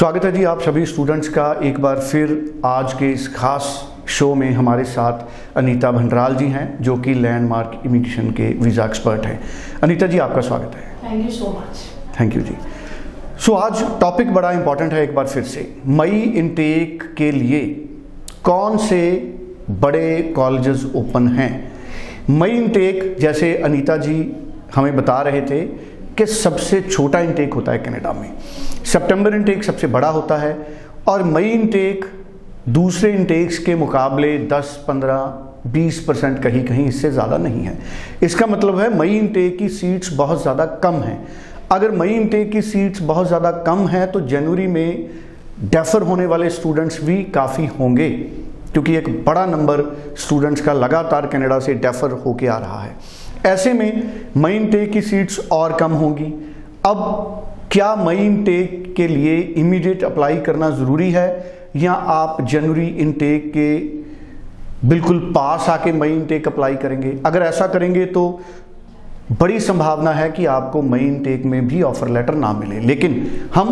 स्वागत है जी आप सभी स्टूडेंट्स का एक बार फिर आज के इस खास शो में हमारे साथ अनीता भंडराल जी हैं जो कि लैंडमार्क इमिग्रेशन के वीज़ा एक्सपर्ट हैं। अनीता जी आपका स्वागत है। Thank you so much thank you ji. So so, आज टॉपिक बड़ा इंपॉर्टेंट है एक बार फिर से। मई इनटेक के लिए कौन से बड़े कॉलेजेस ओपन हैं? मई इनटेक जैसे अनीता जी हमें बता रहे थे कि सबसे छोटा इनटेक होता है कनाडा में। सितंबर इनटेक सबसे बड़ा होता है और मई इनटेक दूसरे इनटेक्स के मुकाबले 10, 15, 20 परसेंट कहीं कहीं इससे ज़्यादा नहीं है। इसका मतलब है मई इनटेक की सीट्स बहुत ज़्यादा कम हैं। अगर मई इनटेक की सीट्स बहुत ज़्यादा कम हैं तो जनवरी में डेफर होने वाले स्टूडेंट्स भी काफ़ी होंगे क्योंकि एक बड़ा नंबर स्टूडेंट्स का लगातार कनाडा से डेफर होके आ रहा है। ऐसे में मई इनटेक की सीट्स और कम होंगी। अब क्या मई इनटेक के लिए इमीडिएट अप्लाई करना ज़रूरी है? या आप जनवरी इनटेक के बिल्कुल पास आके मई इनटेक अप्लाई करेंगे? अगर ऐसा करेंगे तो बड़ी संभावना है कि आपको मई इनटेक में भी ऑफ़र लेटर ना मिले। लेकिन हम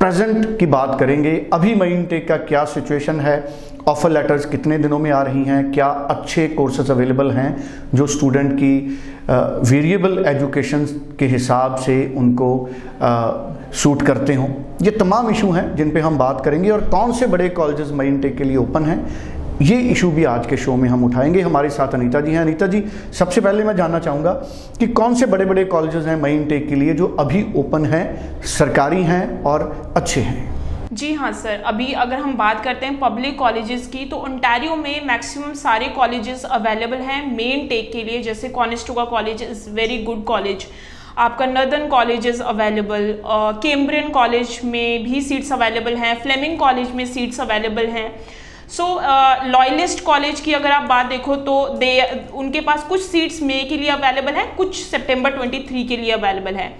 प्रेजेंट की बात करेंगे, अभी मई इनटेक का क्या सिचुएशन है ऑफ़र लेटर्स कितने दिनों में आ रही हैं, क्या अच्छे कोर्सेज अवेलेबल हैं जो स्टूडेंट की वेरिएबल एजुकेशन के हिसाब से उनको सूट करते हों। ये तमाम इशू हैं जिन पे हम बात करेंगे और कौन से बड़े कॉलेजेस मई इनटेक के लिए ओपन हैं ये इशू भी आज के शो में हम उठाएँगे। हमारे साथ अनीता जी हैं। अनीता जी, सबसे पहले मैं जानना चाहूँगा कि कौन से बड़े बड़े कॉलेजेस हैं मई इनटेक के लिए जो अभी ओपन हैं, सरकारी हैं और अच्छे हैं? जी हाँ सर अभी अगर हम बात करते हैं पब्लिक कॉलेजेस की तो ओंटारियो में मैक्सिमम सारे कॉलेजेस अवेलेबल हैं मेन टेक के लिए। जैसे Conestoga college is very good college आपका northern college is available Cambrian college में भी सीट्स अवेलेबल हैं। फ्लेमिंग कॉलेज में सीट्स अवेलेबल हैं। सो लॉयलिस्ट कॉलेज की अगर आप बात देखो तो दे उनके पास कुछ सीट्स मे के लिए अवेलेबल हैं, कुछ सितंबर 23 के लिए अवेलेबल हैं।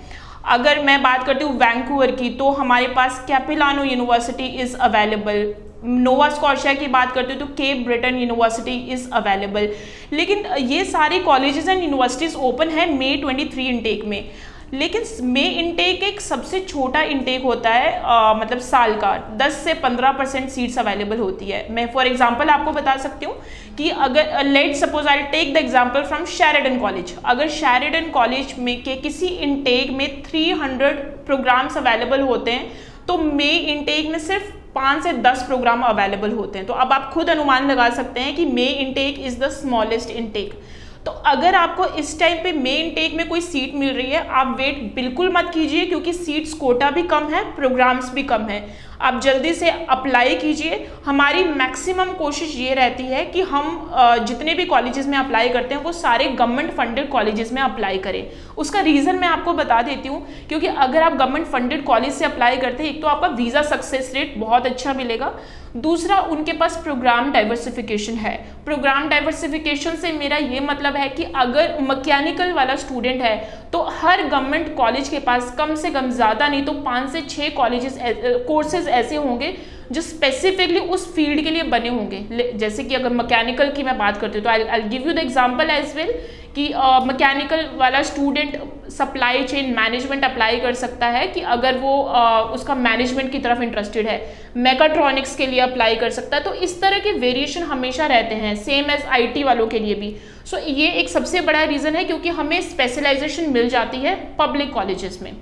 अगर मैं बात करती हूँ वैंकूवर की तो हमारे पास Capilano university is available Nova Scotia की बात करते हो तो Cape Breton university is available लेकिन ये सारे कॉलेजेस एंड यूनिवर्सिटीज़ ओपन है मे 23 इनटेक में। लेकिन मे इनटेक एक सबसे छोटा इनटेक होता है आ, मतलब साल का। 10 से 15 परसेंट सीट्स अवेलेबल होती है। मैं फॉर एग्जांपल आपको बता सकती हूँ कि अगर let suppose I take the example from Sheridan college अगर शेरिडन कॉलेज में के किसी इनटेक में 300 प्रोग्राम्स अवेलेबल होते हैं तो मे इनटेक में सिर्फ़ पाँच से दस प्रोग्राम अवेलेबल होते हैं। तो अब आप खुद अनुमान लगा सकते हैं कि May intake is the smallest intake तो अगर आपको इस टाइम पे मेन टेक में कोई सीट मिल रही है, आप वेट बिल्कुल मत कीजिए, क्योंकि सीट्स कोटा भी कम है प्रोग्राम्स भी कम है। आप जल्दी से अप्लाई कीजिए। हमारी मैक्सिमम कोशिश ये रहती है कि हम जितने भी कॉलेजेस में अप्लाई करते हैं, वो सारे गवर्नमेंट फंडेड कॉलेजेस में अप्लाई करें। उसका रीज़न मैं आपको बता देती हूँ, क्योंकि अगर आप गवर्नमेंट फंडेड कॉलेज से अप्लाई करते हैं, एक तो आपका वीज़ा सक्सेस रेट बहुत अच्छा मिलेगा। दूसरा, उनके पास प्रोग्राम डाइवर्सिफिकेशन है। प्रोग्राम डाइवर्सिफिकेशन से मेरा ये मतलब है कि अगर मैकेनिकल वाला स्टूडेंट है तो हर गवर्नमेंट कॉलेज के पास कम से कम ज़्यादा नहीं तो पाँच से छः कॉलेजेस कोर्सेज ऐसे होंगे जो स्पेसिफिकली उस फ़ील्ड के लिए बने होंगे। जैसे कि अगर मैकेनिकल की मैं बात करती हूँ तो I I give you the example as well कि मैकेनिकल uh, वाला student supply chain management apply कर सकता है कि अगर वो uh, उसका मैनेजमेंट की तरफ़ इंटरेस्टेड है मेकाट्रॉनिक्स के लिए अप्लाई कर सकता है। तो इस तरह के वेरिएशन हमेशा रहते हैं सेम एज आईटी वालों के लिए भी। सो so, ये एक सबसे बड़ा रीज़न है क्योंकि हमें स्पेशलाइजेशन मिल जाती है पब्लिक कॉलेजेस में।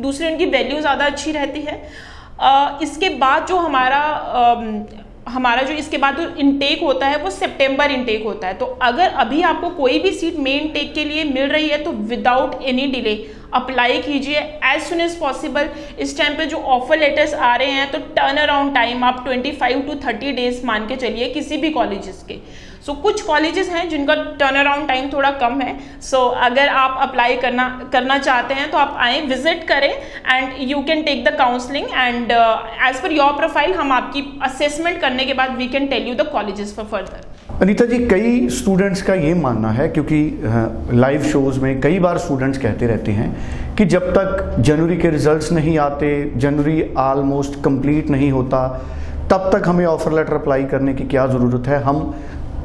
दूसरे उनकी वैल्यू ज़्यादा अच्छी रहती है। इसके बाद जो हमारा हमारा जो इसके बाद जो इनटेक होता है, वो सितंबर इनटेक होता है। तो अगर अभी आपको कोई भी सीट मेन टेक के लिए मिल रही है तो विदाउट एनी डिले अप्लाई कीजिए। एज सुन एज पॉसिबल इस टाइम पे जो ऑफ़र लेटर्स आ रहे हैं तो टर्न अराउंड टाइम आप 25 टू 30 डेज़ मान के चलिए किसी भी कॉलेजेस के। सो so, कुछ कॉलेजेस हैं जिनका टर्न अराउंड टाइम थोड़ा कम है। सो so, अगर आप अप्लाई करना करना चाहते हैं तो आप आए विज़िट करें and you can take the counselling and as per your profile हम आपकी असेसमेंट करने के बाद we can tell you the colleges for further Anita ji कई स्टूडेंट्स का ये मानना है क्योंकि लाइव शोज़ में कई बार स्टूडेंट्स कहते रहते हैं कि जब तक जनवरी के रिजल्ट्स नहीं आते जनवरी आलमोस्ट कंप्लीट नहीं होता तब तक हमें ऑफ़र लेटर अप्लाई करने की क्या ज़रूरत है? हम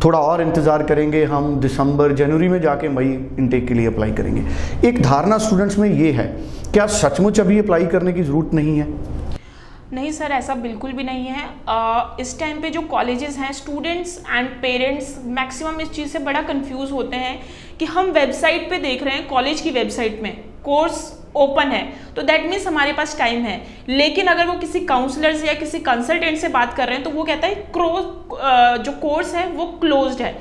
थोड़ा और इंतज़ार करेंगे हम दिसंबर जनवरी में जाके मई इनटेक के लिए अप्लाई करेंगे। एक धारणा स्टूडेंट्स में ये है क्या सचमुच अभी अप्लाई करने की ज़रूरत नहीं है? नहीं सर ऐसा बिल्कुल भी नहीं है। आ, इस टाइम पे जो कॉलेजेस हैं स्टूडेंट्स एंड पेरेंट्स मैक्सिमम इस चीज़ से बड़ा कंफ्यूज होते हैं कि हम वेबसाइट पे देख रहे हैं कॉलेज की वेबसाइट में। कोर्स ओपन है तो दैट मीन्स हमारे पास टाइम है। लेकिन अगर वो किसी काउंसलर से या किसी कंसल्टेंट से बात कर रहे हैं तो वो कहता है क्रो जो कोर्स है, वो क्लोज्ड है।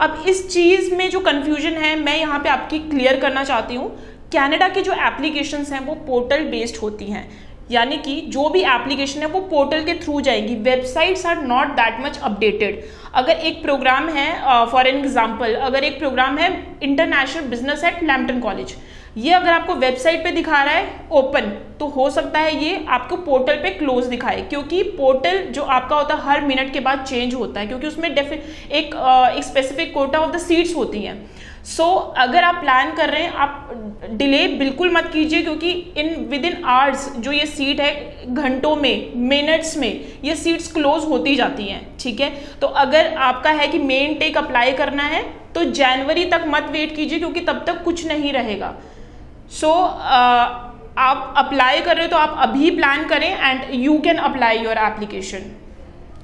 अब इस चीज़ में जो कन्फ्यूज़न है, मैं यहाँ पे आपकी क्लियर करना चाहती हूँ कैनेडा के जो एप्लीकेशंस हैं, वो पोर्टल बेस्ड होती हैं। यानी कि जो भी एप्लीकेशन है, वो पोर्टल के थ्रू जाएँगी। Websites are not that much updated अगर एक प्रोग्राम है फॉर एन एग्ज़ाम्पल अगर एक प्रोग्राम है international business at Lambton college ये अगर आपको वेबसाइट पे दिखा रहा है ओपन तो हो सकता है ये आपको पोर्टल पे क्लोज दिखाए क्योंकि पोर्टल जो आपका होता है हर मिनट के बाद चेंज होता है क्योंकि उसमें एक एक specific quota of the seats होती हैं। सो so, अगर आप प्लान कर रहे हैं आप डिले बिल्कुल मत कीजिए क्योंकि इन विद इन आवर्स जो ये सीट है घंटों में मिनट्स में ये सीट्स क्लोज होती जाती हैं ठीक है? तो अगर आपका है कि मेन टेक अप्लाई करना है तो जनवरी तक मत वेट कीजिए क्योंकि तब तक कुछ नहीं रहेगा। सो uh, आप अप्लाई कर रहे हो तो आप अभी प्लान करें and you can apply your application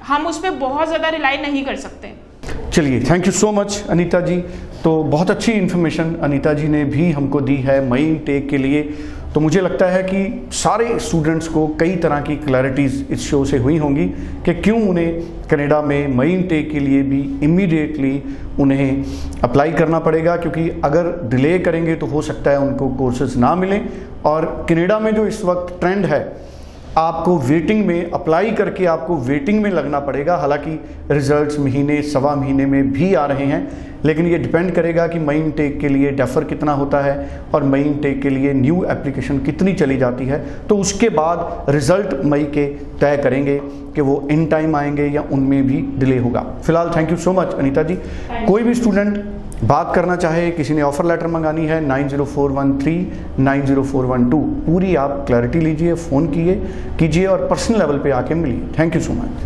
हम उस पर बहुत ज़्यादा रिलाई नहीं कर सकते। चलिए thank you so much Anita ji. तो बहुत अच्छी इन्फॉर्मेशन अनीता जी ने भी हमको दी है मई टेक के लिए। तो मुझे लगता है कि सारे स्टूडेंट्स को कई तरह की क्लैरिटीज़ इस शो से हुई होंगी कि क्यों उन्हें कनाडा में मई टेक के लिए भी इमीडिएटली उन्हें अप्लाई करना पड़ेगा, क्योंकि अगर डिले करेंगे तो हो सकता है उनको कोर्सेज ना मिलें। और कनाडा में जो इस वक्त ट्रेंड है आपको वेटिंग में अप्लाई करके आपको वेटिंग में लगना पड़ेगा। हालाँकि रिजल्ट्स महीने सवा महीने में भी आ रहे हैं लेकिन ये डिपेंड करेगा कि मई टेक के लिए डेफर कितना होता है और मई टेक के लिए न्यू एप्लीकेशन कितनी चली जाती है। तो उसके बाद रिज़ल्ट मई के तय करेंगे कि वो इन टाइम आएँगे या उनमें भी डिले होगा। फ़िलहाल thank you so much Anita ji. कोई भी स्टूडेंट बात करना चाहे, किसी ने ऑफ़र लेटर मंगानी है nine zero four one three nine zero four one two पूरी आप क्लैरिटी लीजिए फ़ोन कीजिए कीजिए और पर्सनल लेवल पे आके मिलिए। Thank you so much